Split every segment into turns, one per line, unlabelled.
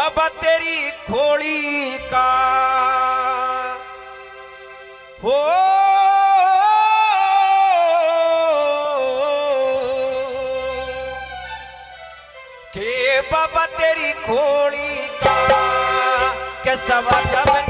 बाबा तेरी खोली का। हो। के बाबा तेरी खोली का। के सवा जब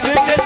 続い。